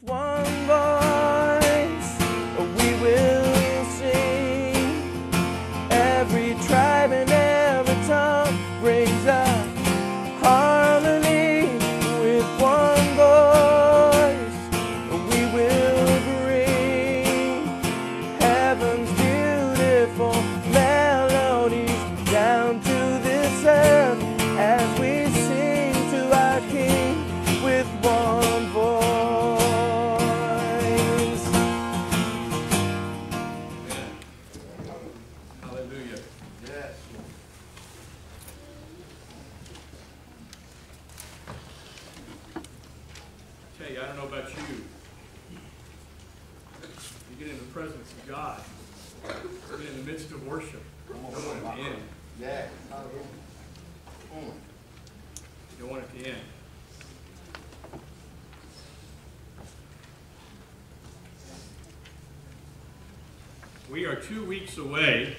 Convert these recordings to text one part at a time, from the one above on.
One get in the presence of God. Get in the midst of worship. You don't want it to end. You don't want it to end. We are two weeks away,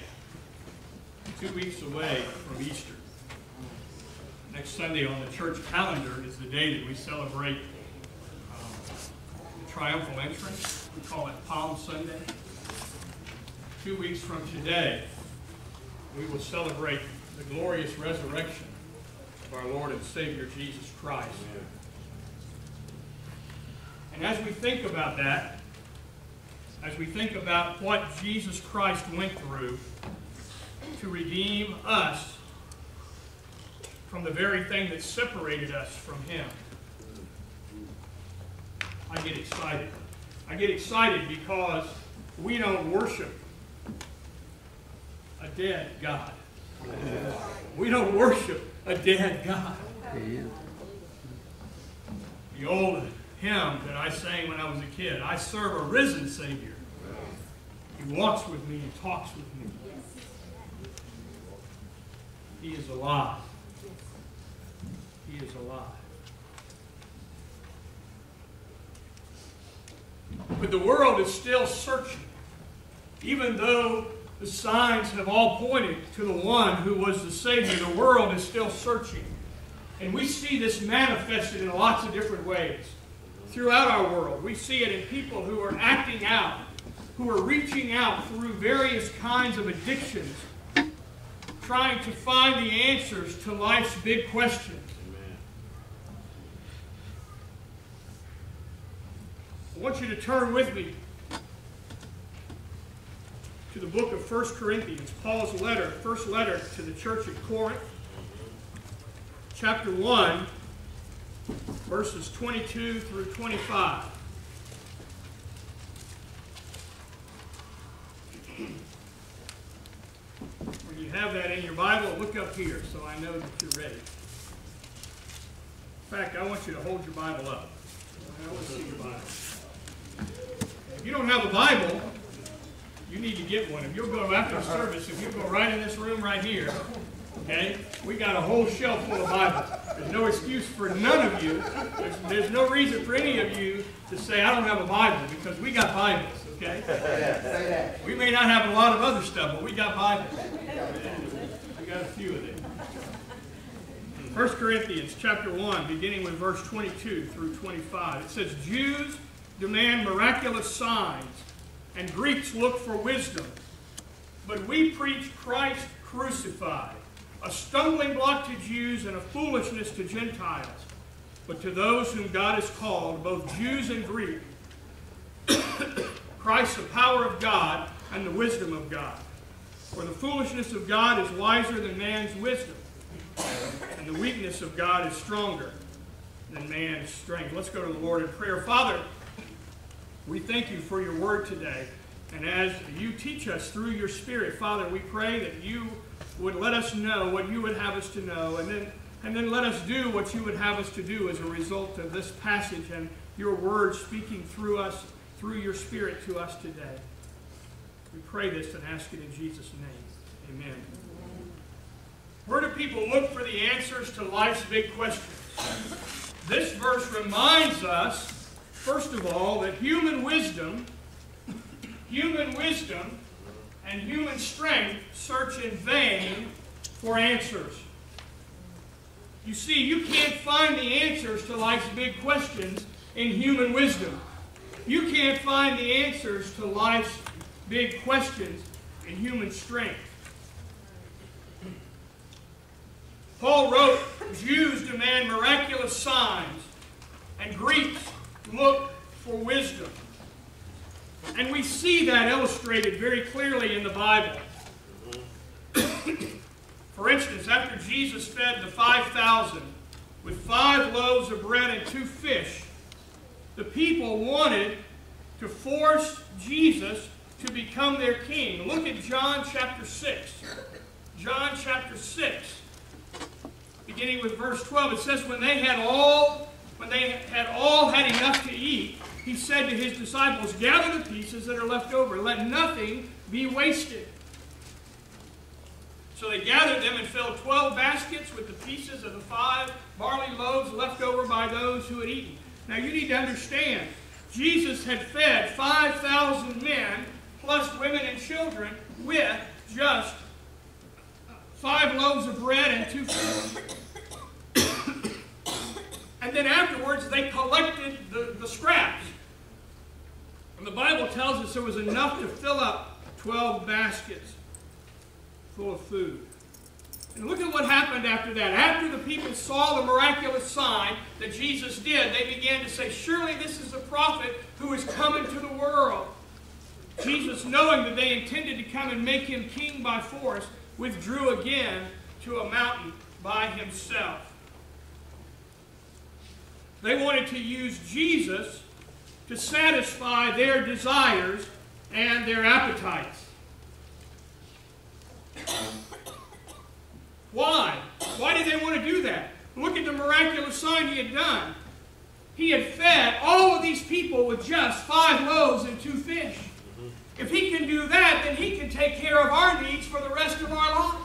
two weeks away from Easter. Next Sunday on the church calendar is the day that we celebrate um, the triumphal entrance. We call it Palm Sunday. Two weeks from today, we will celebrate the glorious resurrection of our Lord and Savior Jesus Christ. And as we think about that, as we think about what Jesus Christ went through to redeem us from the very thing that separated us from Him, I get excited. I get excited because we don't worship a dead God. We don't worship a dead God. The old hymn that I sang when I was a kid, I serve a risen Savior. He walks with me and talks with me. He is alive. He is alive. But the world is still searching, even though the signs have all pointed to the one who was the Savior. The world is still searching. And we see this manifested in lots of different ways throughout our world. We see it in people who are acting out, who are reaching out through various kinds of addictions, trying to find the answers to life's big questions. Want you to turn with me to the book of 1 Corinthians, Paul's letter, first letter to the church at Corinth, chapter 1, verses 22 through 25. When you have that in your Bible, look up here so I know that you're ready. In fact, I want you to hold your Bible up. I want to see your Bible. If you don't have a Bible, you need to get one. If you'll go after the service, if you go right in this room right here, okay, we got a whole shelf full of Bibles. There's no excuse for none of you. There's, there's no reason for any of you to say, I don't have a Bible, because we got Bibles, okay? Yes. Say that. We may not have a lot of other stuff, but we got Bibles. We got a few of them. 1 Corinthians chapter 1, beginning with verse 22 through 25. It says, Jews demand miraculous signs, and Greeks look for wisdom. But we preach Christ crucified, a stumbling block to Jews and a foolishness to Gentiles. But to those whom God has called, both Jews and Greek, Christ the power of God and the wisdom of God. For the foolishness of God is wiser than man's wisdom, and the weakness of God is stronger than man's strength. Let's go to the Lord in prayer. Father, we thank you for your word today. And as you teach us through your Spirit, Father, we pray that you would let us know what you would have us to know, and then, and then let us do what you would have us to do as a result of this passage and your word speaking through us, through your Spirit to us today. We pray this and ask it in Jesus' name. Amen. Where do people look for the answers to life's big questions? This verse reminds us, first of all, that human wisdom, human wisdom, and human strength search in vain for answers. You see, you can't find the answers to life's big questions in human wisdom. You can't find the answers to life's big questions in human strength. Paul wrote, Jews demand miraculous signs, and Greeks look for wisdom. And we see that illustrated very clearly in the Bible. For instance, after Jesus fed the 5,000 with five loaves of bread and two fish, the people wanted to force Jesus to become their king. Look at John chapter 6. John chapter 6, beginning with verse 12. It says, When they had all, when they had all had enough to eat, he said to his disciples, Gather the pieces that are left over, let nothing be wasted. So they gathered them and filled twelve baskets with the pieces of the five barley loaves left over by those who had eaten. Now you need to understand, Jesus had fed 5,000 men, plus women and children, with just five loaves of bread and two fish. And then afterwards, they collected the, the scraps. And the Bible tells us there was enough to fill up 12 baskets full of food. And look at what happened after that. After the people saw the miraculous sign that Jesus did, they began to say, Surely this is the prophet who is coming to the world. Jesus, knowing that they intended to come and make him king by force, withdrew again to a mountain by himself. They wanted to use Jesus to satisfy their desires and their appetites. Why? Why did they want to do that? Look at the miraculous sign he had done. He had fed all of these people with just five loaves and two fish. If he can do that, then he can take care of our needs for the rest of our life.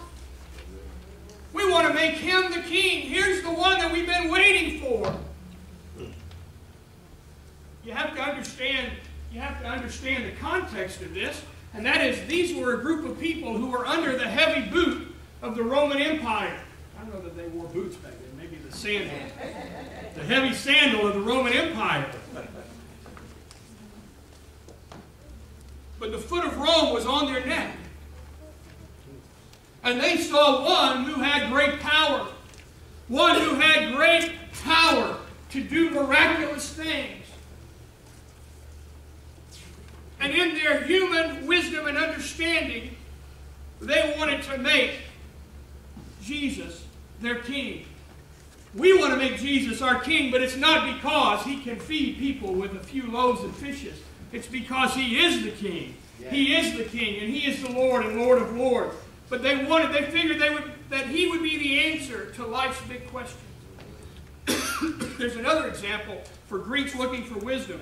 We want to make him the king. Here's the one that we've been waiting for. You have to understand, you have to understand the context of this, and that is these were a group of people who were under the heavy boot of the Roman Empire. I don't know that they wore boots back then, maybe the sandal. The heavy sandal of the Roman Empire. But the foot of Rome was on their neck. And they saw one who had great power. One who had great power to do miraculous things. And in their human wisdom and understanding, they wanted to make Jesus their king. We want to make Jesus our king, but it's not because he can feed people with a few loaves and fishes. It's because he is the king. He is the king, and he is the Lord and Lord of lords. But they wanted, they figured they would, that he would be the answer to life's big questions. There's another example for Greeks looking for wisdom.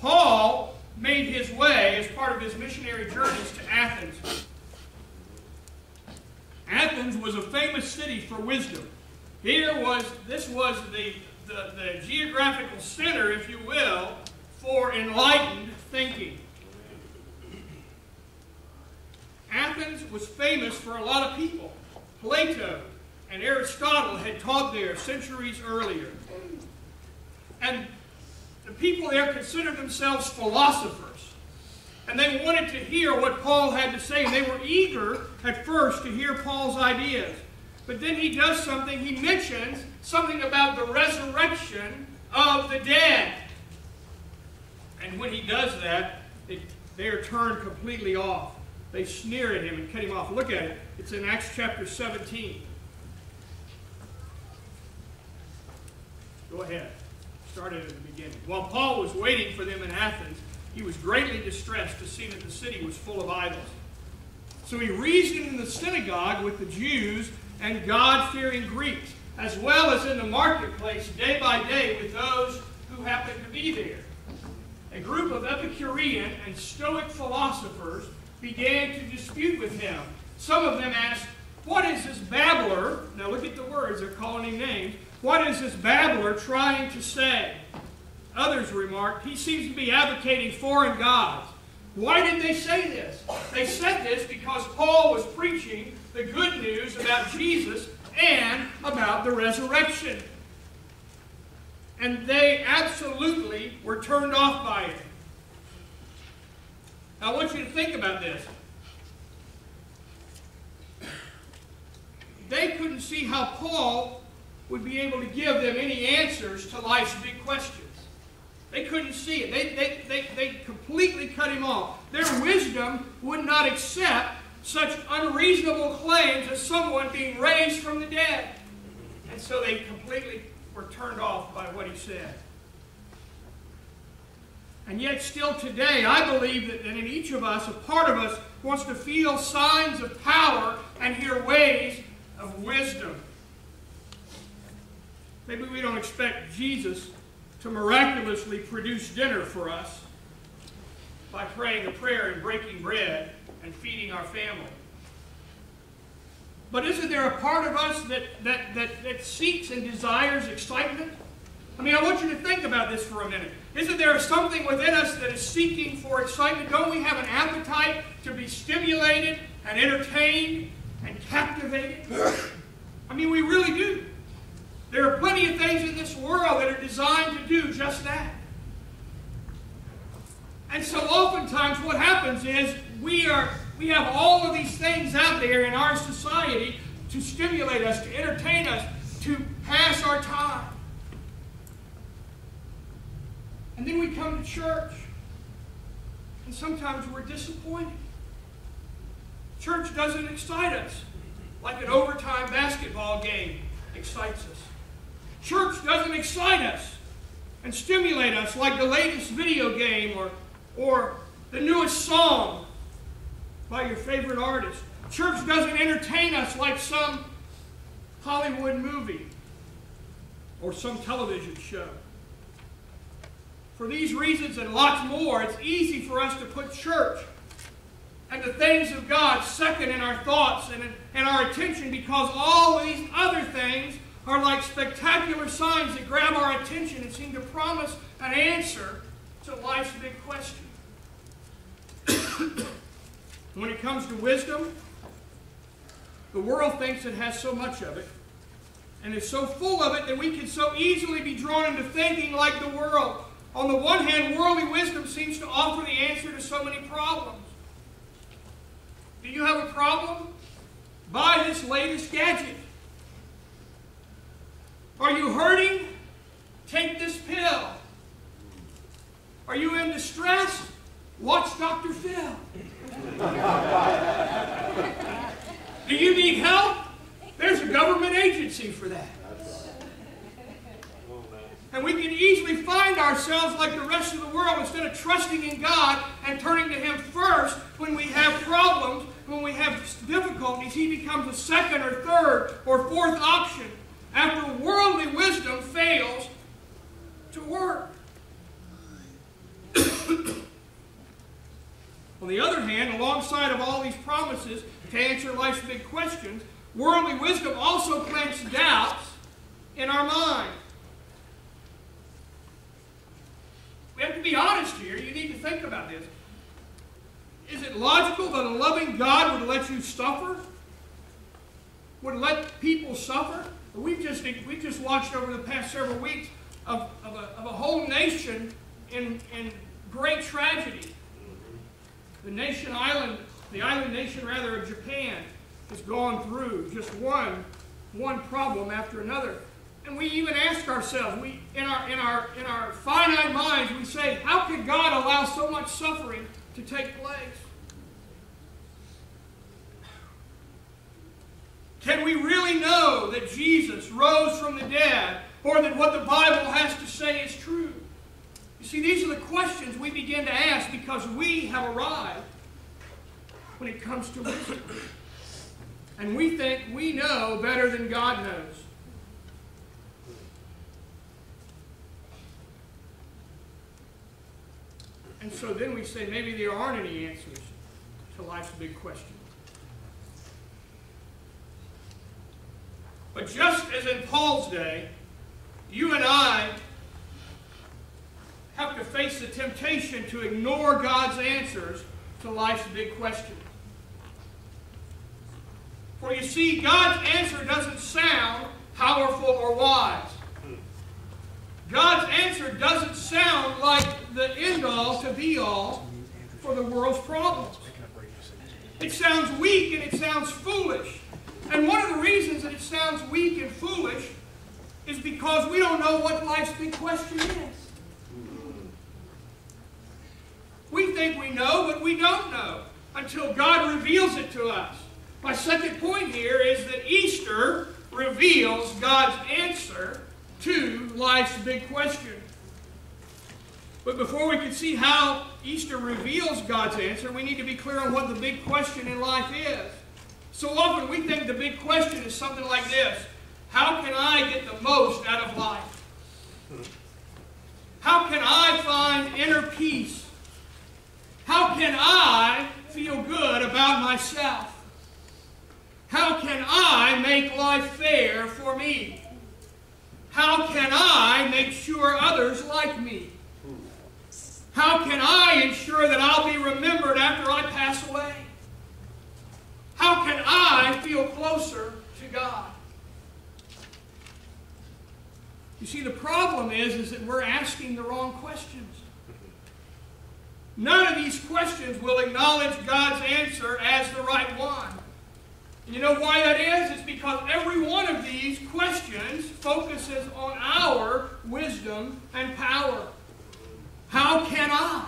Paul made his way as part of his missionary journeys to Athens. Athens was a famous city for wisdom. Here was, this was the, the, the geographical center, if you will, for enlightened thinking. Athens was famous for a lot of people. Plato and Aristotle had taught there centuries earlier. And the people there considered themselves philosophers. And they wanted to hear what Paul had to say. And they were eager at first to hear Paul's ideas. But then he does something. He mentions something about the resurrection of the dead. And when he does that, they, they are turned completely off. They sneer at him and cut him off. Look at it. It's in Acts chapter 17. Go ahead. Started at the beginning. While Paul was waiting for them in Athens, he was greatly distressed to see that the city was full of idols. So he reasoned in the synagogue with the Jews and God-fearing Greeks, as well as in the marketplace day by day with those who happened to be there. A group of Epicurean and Stoic philosophers began to dispute with him. Some of them asked, What is this babbler? Now look at the words, they're calling him names. What is this babbler trying to say? Others remarked, He seems to be advocating foreign gods. Why did they say this? They said this because Paul was preaching the good news about Jesus and about the resurrection. And they absolutely were turned off by it. I want you to think about this. They couldn't see how Paul would be able to give them any answers to life's big questions. They couldn't see it. They, they, they, they completely cut him off. Their wisdom would not accept such unreasonable claims as someone being raised from the dead. And so they completely were turned off by what he said. And yet, still today, I believe that, that in each of us, a part of us wants to feel signs of power and hear ways of wisdom. Maybe we don't expect Jesus to miraculously produce dinner for us by praying a prayer and breaking bread and feeding our family. But isn't there a part of us that, that, that, that seeks and desires excitement? I mean, I want you to think about this for a minute. Isn't there something within us that is seeking for excitement? Don't we have an appetite to be stimulated and entertained and captivated? I mean, we really do. There are plenty of things in this world that are designed to do just that. And so oftentimes what happens is we are we have all of these things out there in our society to stimulate us, to entertain us, to pass our time. And then we come to church, and sometimes we're disappointed. Church doesn't excite us like an overtime basketball game excites us. Church doesn't excite us and stimulate us like the latest video game or, or the newest song by your favorite artist. Church doesn't entertain us like some Hollywood movie or some television show. For these reasons and lots more, it's easy for us to put church and the things of God second in our thoughts and in, our attention because all these other things are like spectacular signs that grab our attention and seem to promise an answer to life's big question. when it comes to wisdom, the world thinks it has so much of it and is so full of it that we can so easily be drawn into thinking like the world. On the one hand, worldly wisdom seems to offer the answer to so many problems. Do you have a problem? Buy this latest gadget. Are you hurting? Take this pill. Are you in distress? Watch Dr. Phil. Do you need help? There's a government agency for that. And we can easily find ourselves like the rest of the world instead of trusting in God and turning to Him first when we have problems, when we have difficulties. He becomes a second or third or fourth option after worldly wisdom fails to work. On the other hand, alongside of all these promises to answer life's big questions, worldly wisdom also plants doubts in our mind. We have to be honest here. You need to think about this. Is it logical that a loving God would let you suffer? Would let people suffer? We've just, we've just watched over the past several weeks of, of, a, of a whole nation in, in great tragedy. The nation island, the island nation rather of Japan has gone through just one, one problem after another. And we even ask ourselves, we, in, our, in, our, in our finite minds, we say, how could God allow so much suffering to take place? Can we really know that Jesus rose from the dead or that what the Bible has to say is true? You see, these are the questions we begin to ask because we have arrived when it comes to wisdom. And we think we know better than God knows. And so then we say maybe there aren't any answers to life's big questions. But just as in Paul's day, you and I have to face the temptation to ignore God's answers to life's big questions. For you see, God's answer doesn't sound powerful or wise. God's answer doesn't sound like the end all to be all for the world's problems. It sounds weak and it sounds foolish. And one of the reasons that it sounds weak and foolish is because we don't know what life's big question is. We think we know, but we don't know until God reveals it to us. My second point here is that Easter reveals God's answer to life's big question. But before we can see how Easter reveals God's answer, we need to be clear on what the big question in life is. So often we think the big question is something like this How can I get the most out of life? How can I find inner peace? How can I feel good about myself? How can I make life fair for me? How can I make sure others like me? How can I ensure that I'll be remembered after I pass away? How can I feel closer to God? You see, the problem is, is that we're asking the wrong questions. None of these questions will acknowledge God's answer as the right one. And you know why that is? It's because every one of these questions focuses on our wisdom and power. How can I?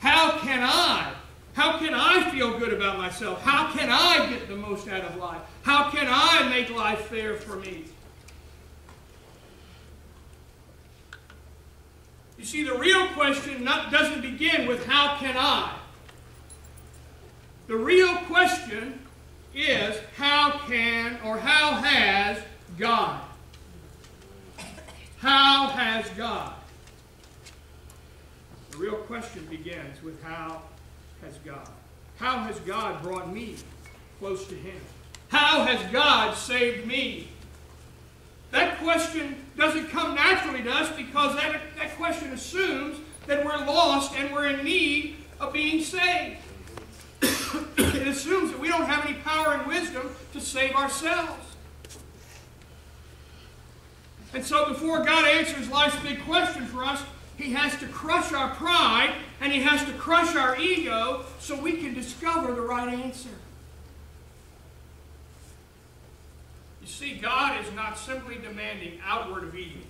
How can I? How can I feel good about myself? How can I get the most out of life? How can I make life fair for me? You see, the real question not, doesn't begin with how can I? The real question is how can or how has God? How has God? The real question begins with how has God? How has God brought me close to Him? How has God saved me? That question doesn't come naturally to us because that, that question assumes that we're lost and we're in need of being saved. it assumes that we don't have any power and wisdom to save ourselves. And so before God answers life's big question for us, he has to crush our pride and he has to crush our ego so we can discover the right answer. You see, God is not simply demanding outward obedience.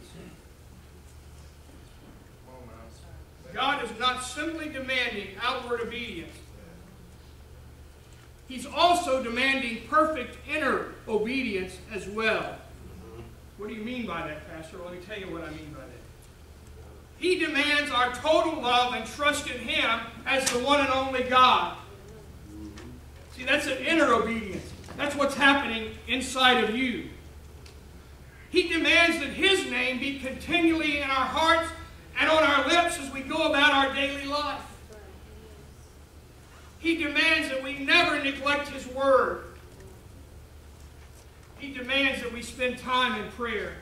God is not simply demanding outward obedience. He's also demanding perfect inner obedience as well. What do you mean by that, Pastor? Let me tell you what I mean by that. He demands our total love and trust in Him as the one and only God. See, that's an inner obedience. That's what's happening inside of you. He demands that His name be continually in our hearts and on our lips as we go about our daily life. He demands that we never neglect His Word. He demands that we spend time in prayer.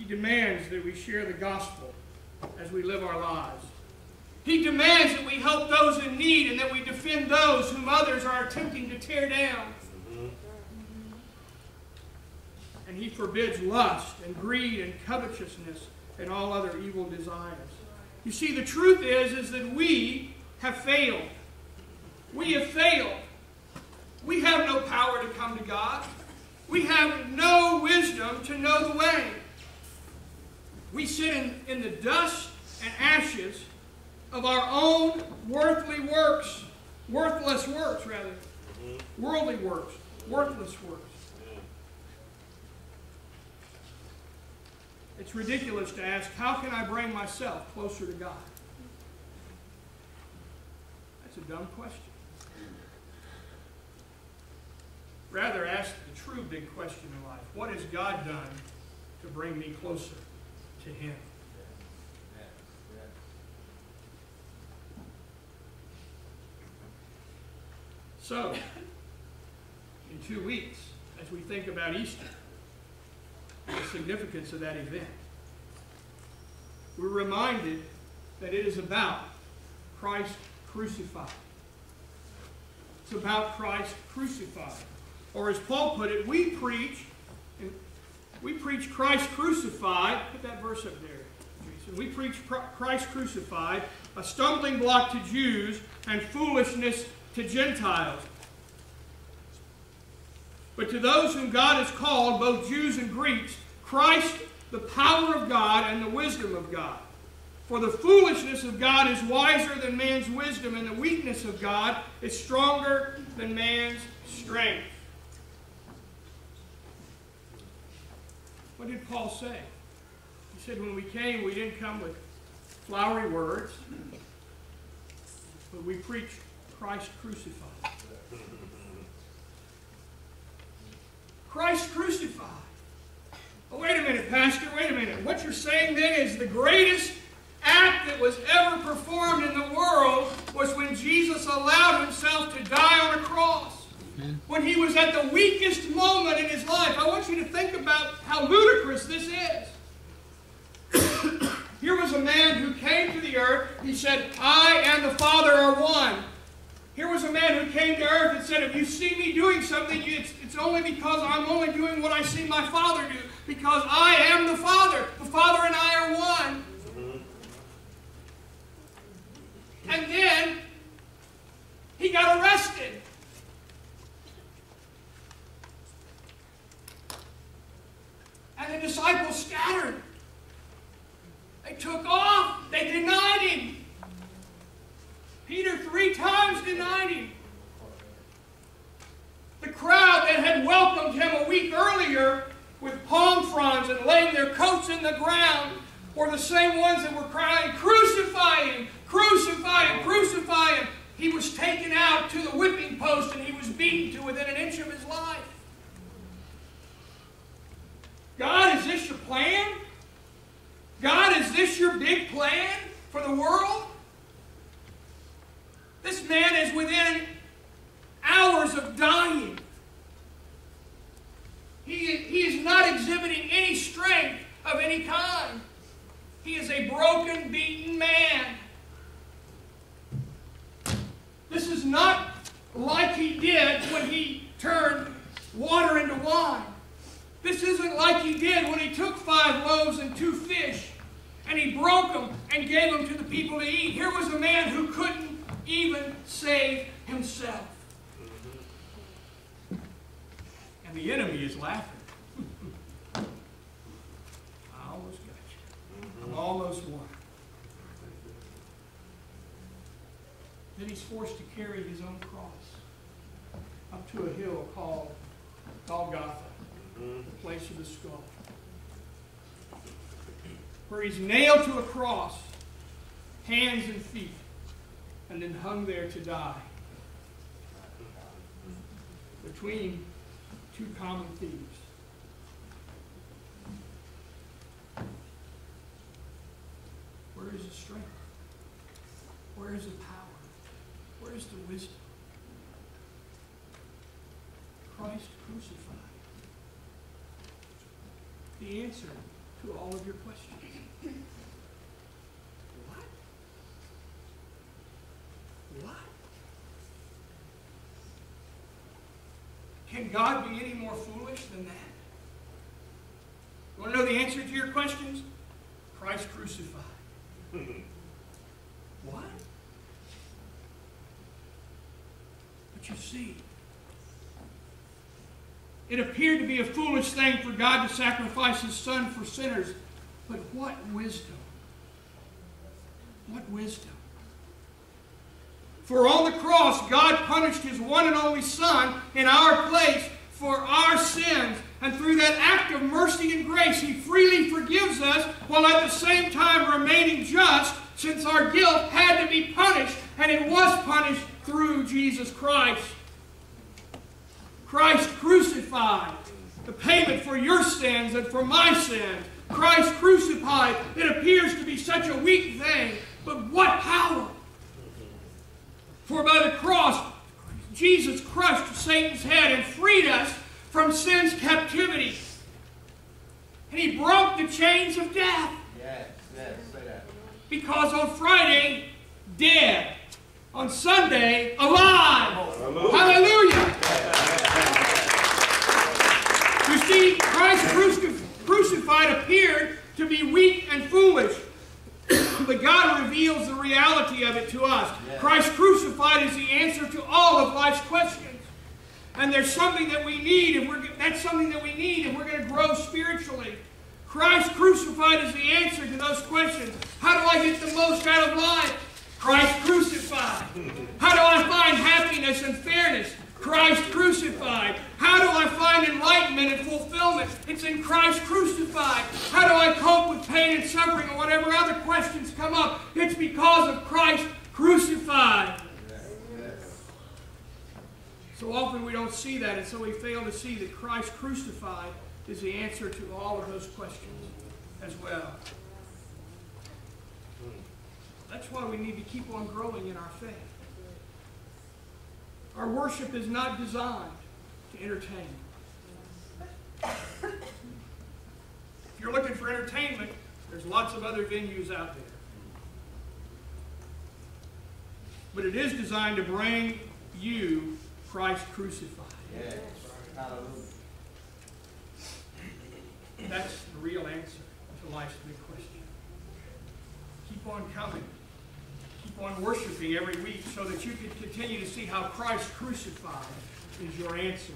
He demands that we share the gospel as we live our lives. He demands that we help those in need and that we defend those whom others are attempting to tear down. And he forbids lust and greed and covetousness and all other evil desires. You see, the truth is, is that we have failed. We have failed. We have no power to come to God. We have no wisdom to know the way. We sit in, in the dust and ashes of our own worthly works, worthless works, rather, mm-hmm. worldly works, worthless works. It's ridiculous to ask, how can I bring myself closer to God? That's a dumb question. Rather, ask the true big question in life what has God done to bring me closer to Him? So, in two weeks, as we think about Easter, the significance of that event, we're reminded that it is about Christ crucified. It's about Christ crucified. Or as Paul put it, we preach, we preach Christ crucified. Put that verse up there, And we preach Christ crucified, a stumbling block to Jews and foolishness to Gentiles. But to those whom God has called, both Jews and Greeks, Christ, the power of God and the wisdom of God. For the foolishness of God is wiser than man's wisdom, and the weakness of God is stronger than man's strength. What did Paul say? He said, when we came, we didn't come with flowery words, but we preached Christ crucified. Christ crucified. Oh, wait a minute, Pastor, wait a minute. What you're saying then is the greatest act that was ever performed in the world was when Jesus allowed himself to die on a cross. When he was at the weakest moment in his life. I want you to think about how ludicrous this is. Here was a man who came to the earth. He said, I and the Father are one. Here was a man who came to earth and said, if you see me doing something, it's, it's only because I'm only doing what I see my Father do. Because I am the Father. The Father and I are one. And then he got arrested. And the disciples scattered. They took off. They denied him. Peter three times denied him. The crowd that had welcomed him a week earlier with palm fronds and laying their coats in the ground were the same ones that were crying, Crucify him! Crucify him! Crucify him! He was taken out to the whipping post and he was beaten to within an inch of his life. God, is this your plan? God, is this your big plan for the world? This man is within hours of dying. He, he is not exhibiting any strength of any kind. He is a broken, beaten man. This is not like he did when he turned water into wine. This isn't like he did when he took five loaves and two fish and he broke them and gave them to the people to eat. Here was a man who couldn't even save himself. And the enemy is laughing. I almost got you. I'm almost won. Then he's forced to carry his own cross up to a hill called Golgotha, the mm-hmm. place of the skull, where he's nailed to a cross, hands and feet, and then hung there to die between two common thieves. Where is the strength? Where is the power? Where is the wisdom? Christ crucified. The answer to all of your questions. What? What? Can God be any more foolish than that? You want to know the answer to your questions? Christ crucified. what? You see, it appeared to be a foolish thing for God to sacrifice his son for sinners. But what wisdom? What wisdom? For on the cross, God punished his one and only Son in our place for our sins. And through that act of mercy and grace, he freely forgives us while at the same time remaining just since our guilt had to be punished, and it was punished through Jesus Christ. Christ crucified, the payment for your sins and for my sins. Christ crucified, it appears to be such a weak thing, but what power! For by the cross, Jesus crushed Satan's head and freed us from sin's captivity. And he broke the chains of death. Yes, yes, say that. Because on Friday, dead on Sunday alive. Hallelujah. Hallelujah. You see, Christ crucified appeared to be weak and foolish. but God reveals the reality of it to us. Christ crucified is the answer to all of life's questions. And there's something that we need, and we're, that's something that we need and we're going to grow spiritually. Christ crucified is the answer to those questions. How do I get the most out of life? Christ crucified. How do I find happiness and fairness? Christ crucified. How do I find enlightenment and fulfillment? It's in Christ crucified. How do I cope with pain and suffering or whatever other questions come up? It's because of Christ crucified. So often we don't see that, and so we fail to see that Christ crucified is the answer to all of those questions as well. That's why we need to keep on growing in our faith. Our worship is not designed to entertain. If you're looking for entertainment, there's lots of other venues out there. But it is designed to bring you Christ crucified. Yes. That's the real answer to life's big question. Keep on coming. On worshiping every week so that you can continue to see how Christ crucified is your answer.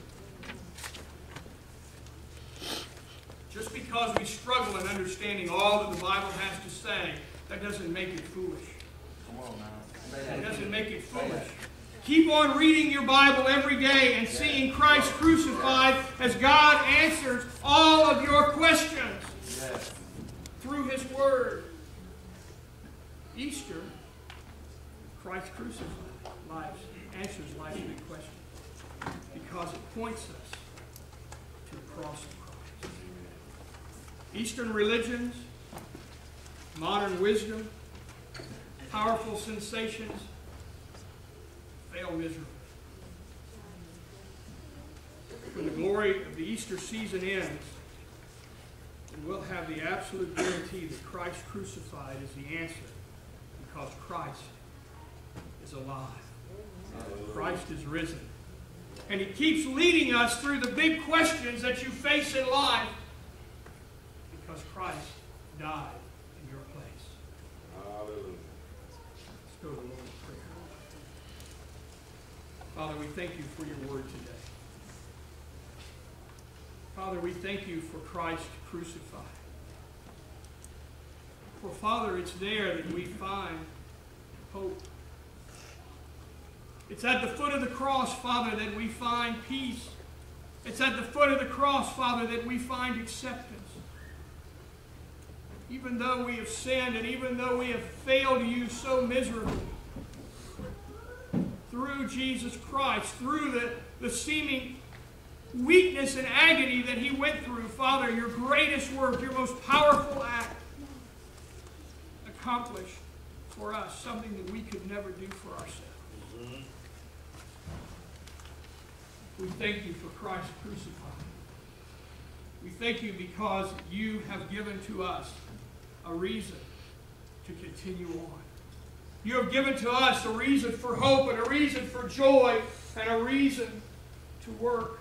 Just because we struggle in understanding all that the Bible has to say, that doesn't make it foolish. Come on now. It that. doesn't make it foolish. Keep on reading your Bible every day and seeing Christ crucified as God answers all of your questions Yes. through His Word. Easter, Christ crucified, lives, answers life's big question because it points us to the cross of Christ. Eastern religions, modern wisdom, powerful sensations fail miserably. When the glory of the Easter season ends, we'll have the absolute guarantee that Christ crucified is the answer because Christ is alive. Christ is risen. And he keeps leading us through the big questions that you face in life because Christ died in your place. Hallelujah. Let's go to the Lord in prayer. Father, we thank you for your word today. Father, we thank you for Christ crucified. For Father, it's there that we find hope. It's at the foot of the cross, Father, that we find peace. It's at the foot of the cross, Father, that we find acceptance. Even though we have sinned and even though we have failed you so miserably, through Jesus Christ, through the, the seeming weakness and agony that he went through, Father, your greatest work, your most powerful act, accomplished for us something that we could never do for ourselves. We thank you for Christ crucified. We thank you because you have given to us a reason to continue on. You have given to us a reason for hope and a reason for joy and a reason to work.